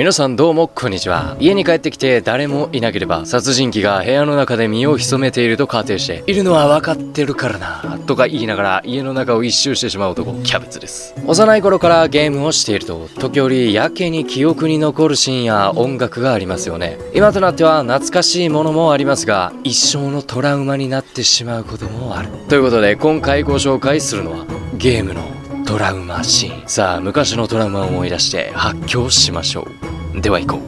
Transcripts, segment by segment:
皆さんどうもこんにちは。家に帰ってきて誰もいなければ殺人鬼が部屋の中で身を潜めていると仮定しているのは分かってるからなとか言いながら家の中を一周してしまう男キャベツです。幼い頃からゲームをしていると時折やけに記憶に残るシーンや音楽がありますよね。今となっては懐かしいものもありますが一生のトラウマになってしまうこともある。ということで今回ご紹介するのはゲームのトラウマシーン。さあ昔のトラウマを思い出して発狂しましょう。では行こ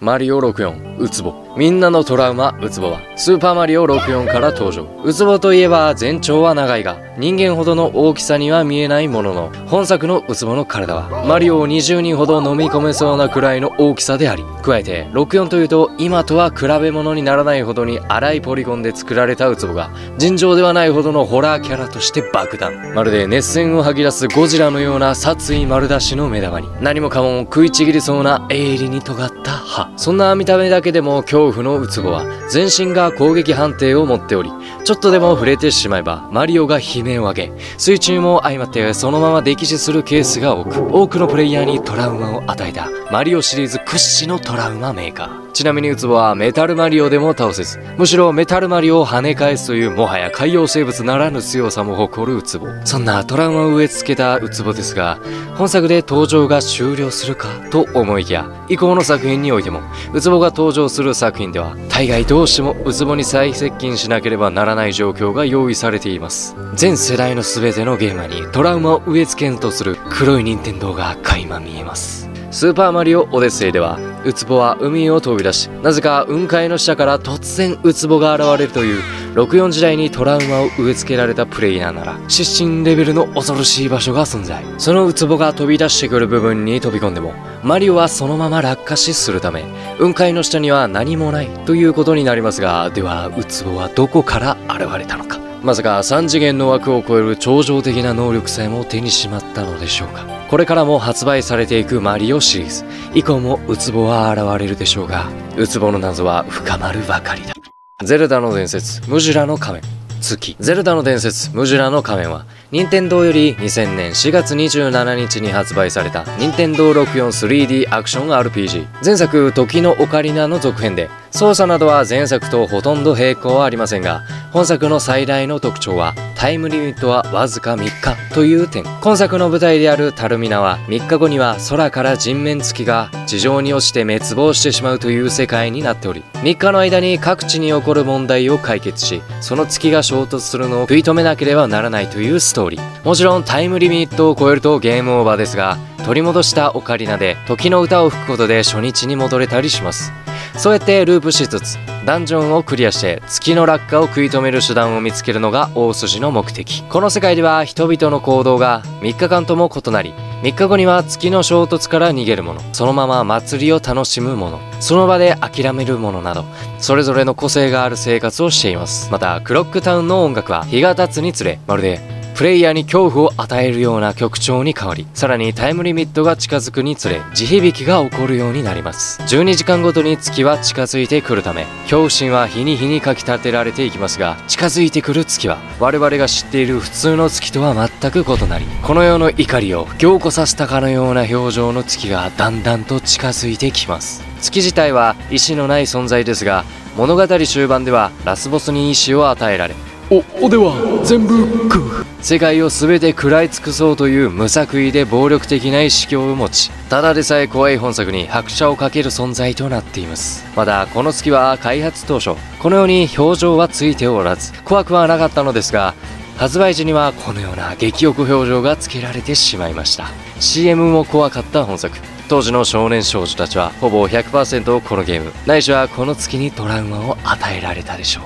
う。マリオ64ウツボ。みんなのトラウマウツボはスーパーマリオ64から登場。ウツボといえば全長は長いが人間ほどの大きさには見えないものの本作のウツボの体はマリオを20人ほど飲み込めそうなくらいの大きさであり加えて64というと今とは比べ物にならないほどに荒いポリゴンで作られたウツボが尋常ではないほどのホラーキャラとして爆弾。まるで熱戦を吐き出すゴジラのような殺意丸出しの目玉に何もかも食いちぎりそうな鋭利に尖った歯。そんな見た目だけでも恐怖のウツボは全身が攻撃判定を持っておりちょっとでも触れてしまえばマリオが悲鳴を上げ水中も相まってそのまま溺死するケースが多く多くのプレイヤーにトラウマを与えたマリオシリーズ屈指のトラウマメーカー。ちなみにウツボはメタルマリオでも倒せずむしろメタルマリオを跳ね返すというもはや海洋生物ならぬ強さも誇るウツボ。そんなトラウマを植え付けたウツボですが本作で登場が終了するかと思いきや以降の作品においてもウツボが登場する作品では大概どうしてもウツボに最接近しなければならない状況が用意されています。全世代の全てのゲーマーにトラウマを植え付けんとする黒い任天堂が垣間見えます。スーパーマリオオデッセイではウツボは海を飛び出しなぜか雲海の下から突然ウツボが現れるという64時代にトラウマを植え付けられたプレイヤーなら失神レベルの恐ろしい場所が存在。そのウツボが飛び出してくる部分に飛び込んでもマリオはそのまま落下死するため雲海の下には何もないということになりますがではウツボはどこから現れたのか。まさか3次元の枠を超える超常的な能力さえも手にしまったのでしょうか。これからも発売されていくマリオシリーズ。以降もウツボは現れるでしょうがウツボの謎は深まるばかりだ。ゼルダの伝説ムジュラの仮面。月。ゼルダの伝説ムジュラの仮面は任天堂より2000年4月27日に発売された任天堂 64-3D アクション RPG 前作時のオカリナの続編で操作などは前作とほとんど並行はありませんが本作の最大の特徴はタイムリミットはわずか3日という点。今作の舞台であるタルミナは3日後には空から人面月が地上に落ちて滅亡してしまうという世界になっており3日の間に各地に起こる問題を解決しその月が衝突するのを食い止めなければならないというストーリー。通りもちろんタイムリミットを超えるとゲームオーバーですが取り戻したオカリナで時の歌を吹くことで初日に戻れたりします。そうやってループしつつダンジョンをクリアして月の落下を食い止める手段を見つけるのが大筋の目的。この世界では人々の行動が3日間とも異なり3日後には月の衝突から逃げる者そのまま祭りを楽しむ者その場で諦める者などそれぞれの個性がある生活をしています。またクロックタウンの音楽は日が経つにつれまるでプレイヤーに恐怖を与えるような曲調に変わりさらにタイムリミットが近づくにつれ地響きが起こるようになります。12時間ごとに月は近づいてくるため恐怖心は日に日にかき立てられていきますが近づいてくる月は我々が知っている普通の月とは全く異なりこの世の怒りを凝固させたかのような表情の月がだんだんと近づいてきます。月自体は意志のない存在ですが物語終盤ではラスボスに意志を与えられおおでは全部食う世界を全て食らい尽くそうという無作為で暴力的な意識を持ちただでさえ怖い本作に拍車をかける存在となっています。またこの月は開発当初このように表情はついておらず怖くはなかったのですが発売時にはこのような激欲表情がつけられてしまいました。CM も怖かった本作。当時の少年少女たちはほぼ100%このゲーム。ないしはこの月にトラウマを与えられたでしょう。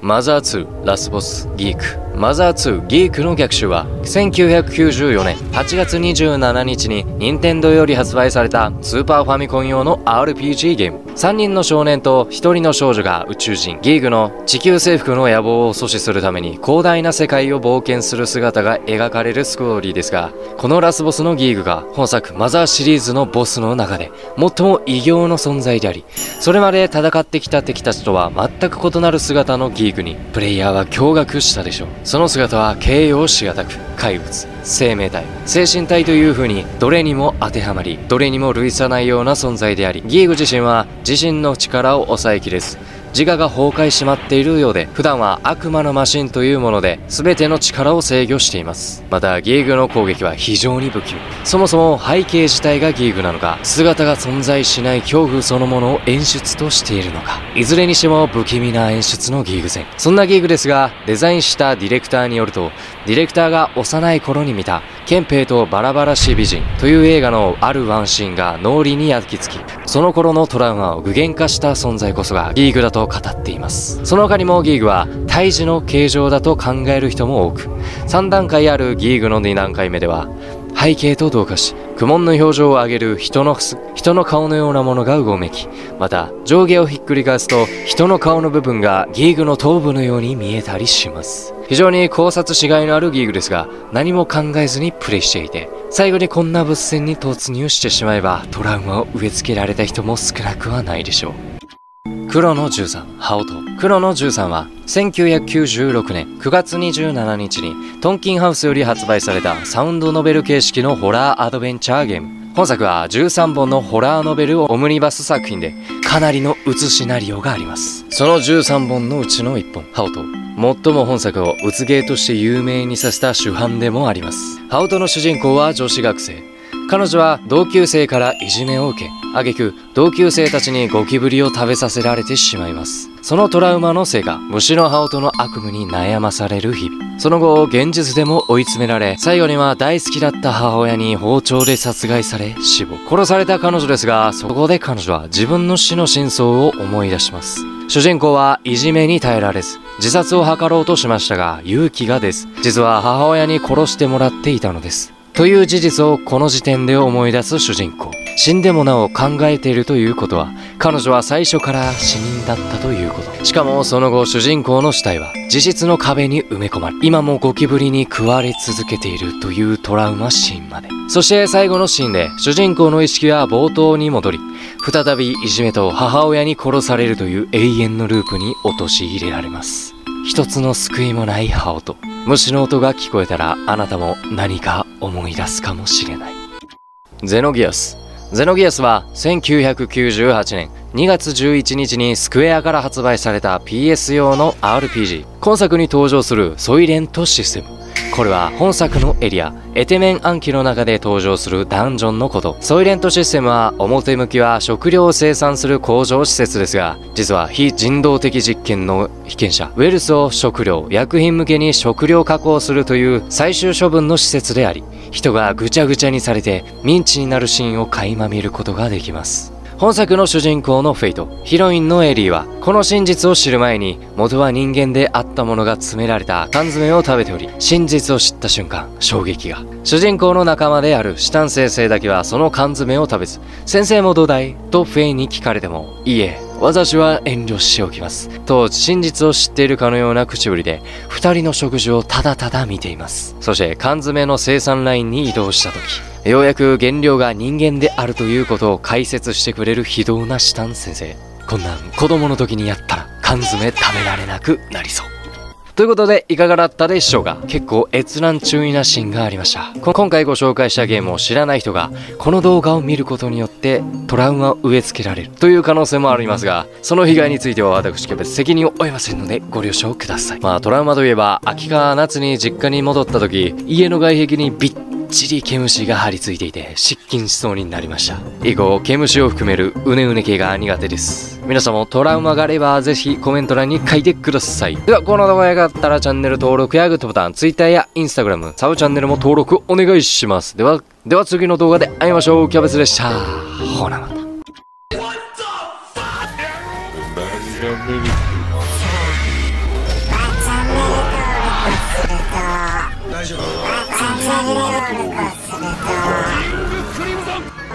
マザー2ラスボスギーク。マザー2ギークの逆襲は1994年8月27日に任天堂より発売されたスーパーファミコン用の RPG ゲーム。3人の少年と1人の少女が宇宙人ギーグの地球征服の野望を阻止するために広大な世界を冒険する姿が描かれるストーリーですがこのラスボスのギーグが本作マザーシリーズのボスの中で最も異形の存在でありそれまで戦ってきた敵たちとは全く異なる姿のギーグにプレイヤーは驚愕したでしょう。その姿は形容しがたく怪物生命体。精神体というふうにどれにも当てはまりどれにも類さないような存在でありギーグ自身は自身の力を抑えきれず自我が崩壊しまっているようで普段は悪魔のマシンというもので全ての力を制御しています。またギーグの攻撃は非常に不気味そもそも背景自体がギーグなのか姿が存在しない恐怖そのものを演出としているのか。いずれにしても不気味な演出のギーグ戦そんなギーグですがデザインしたディレクターによるとディレクターが幼い頃に見た憲兵とバラバラし美人という映画のあるワンシーンが脳裏に焼き付きその頃のトラウマを具現化した存在こそがギーグだと語っています。その他にもギーグは胎児の形状だと考える人も多く3段階あるギーグの2段階目では背景と同化し苦悶の表情を上げる人の人の顔のようなものがうごめきまた上下をひっくり返すと人の顔の部分がギーグの頭部のように見えたりします。非常に考察しがいのあるギーグですが何も考えずにプレイしていて最後にこんな物戦に突入してしまえばトラウマを植え付けられた人も少なくはないでしょう。黒の13、ハオト。黒の13は、1996年9月27日に、トンキンハウスより発売されたサウンドノベル形式のホラーアドベンチャーゲーム。本作は13本のホラーノベルをオムニバス作品で、かなりのうつシナリオがあります。その13本のうちの1本、ハオト。最も本作をうつゲーとして有名にさせた主犯でもあります。ハオトの主人公は女子学生。彼女は同級生からいじめを受け、挙句同級生たちにゴキブリを食べさせられてしまいます。そのトラウマのせいか、虫の羽音の悪夢に悩まされる日々。その後、現実でも追い詰められ、最後には大好きだった母親に包丁で殺害され、死亡。殺された彼女ですが、そこで彼女は自分の死の真相を思い出します。主人公はいじめに耐えられず、自殺を図ろうとしましたが、勇気が出ず、実は母親に殺してもらっていたのです。という事実をこの時点で思い出す主人公。死んでもなお考えているということは彼女は最初から死人だったということ。しかもその後主人公の死体は自室の壁に埋め込まれ今もゴキブリに食われ続けているというトラウマシーンまで。そして最後のシーンで主人公の意識は冒頭に戻り再びいじめと母親に殺されるという永遠のループに陥れられます。一つの救いもない歯音。虫の音が聞こえたらあなたも何か思い出すかもしれない。ゼノギアス。ゼノギアスは1998年2月11日にスクエアから発売された PS 用の RPG 今作に登場するソイレントシステム。これは本作のエリアエテメン暗記の中で登場するダンジョンのこと。ソイレントシステムは表向きは食料を生産する工場施設ですが実は非人道的実験の被験者。ウェルスを食料薬品向けに食料加工するという最終処分の施設であり人がぐちゃぐちゃにされてミンチになるシーンを垣間見ることができます。本作の主人公のフェイト、ヒロインのエリーは、この真実を知る前に、元は人間であったものが詰められた缶詰を食べており、真実を知った瞬間、衝撃が。主人公の仲間であるシタン先生だけはその缶詰を食べず、先生もどうだいとフェイに聞かれても、いいえ、私は遠慮しておきます。と真実を知っているかのような口ぶりで、二人の食事をただただ見ています。そして缶詰の生産ラインに移動した時、ようやく原料が人間であるということを解説してくれる非道なシタン先生。こんなん子供の時にやったら缶詰食べられなくなりそう。ということで、いかがだったでしょうか？結構閲覧注意なシーンがありました。今回ご紹介したゲームを知らない人が、この動画を見ることによってトラウマを植え付けられるという可能性もありますが、その被害については私、キャベツ責任を負えませんのでご了承ください。まあ、トラウマといえば、秋か夏に実家に戻った時、家の外壁にビッちり毛虫が張り付いていて失禁しそうになりました。以降毛虫を含めるうねうね系が苦手です。皆さんもトラウマがあればぜひコメント欄に書いてください。ではこの動画が良かったらチャンネル登録やグッドボタン Twitter や Instagram サブチャンネルも登録お願いします。ではでは次の動画で会いましょう。キャベツでした。ほなまた。大丈夫？チャンネル登録をすると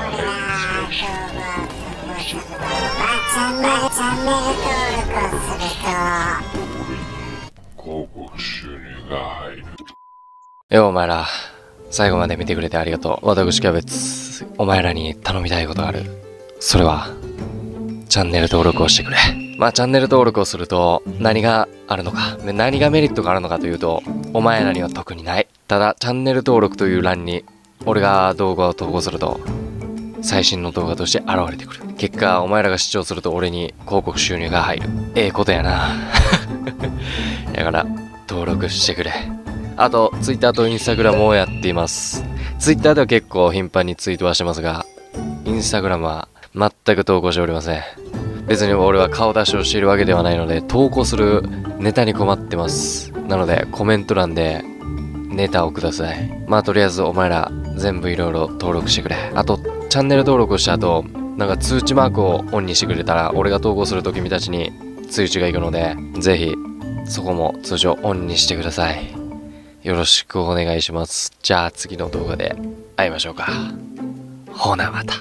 俺らチャンネルチャンネル登録をすると広告収入が入るよお前ら最後まで見てくれてありがとう。私キャベツお前らに頼みたいことがある。それはチャンネル登録をしてくれ。まあチャンネル登録をすると何があるのか。何がメリットがあるのかというとお前らには特にない。ただチャンネル登録という欄に俺が動画を投稿すると最新の動画として現れてくる。結果お前らが視聴すると俺に広告収入が入る。ええことやな。だから登録してくれ。あと Twitter と Instagram をやっています。Twitter では結構頻繁にツイートはしてますが Instagram は全く投稿しておりません。別に俺は顔出しをしているわけではないので投稿するネタに困ってます。なのでコメント欄でネタをください。まあとりあえずお前ら全部いろいろ登録してくれ。あとチャンネル登録した後なんか通知マークをオンにしてくれたら俺が投稿すると君たちに通知が行くのでぜひそこも通知をオンにしてください。よろしくお願いします。じゃあ次の動画で会いましょうか。ほなまた。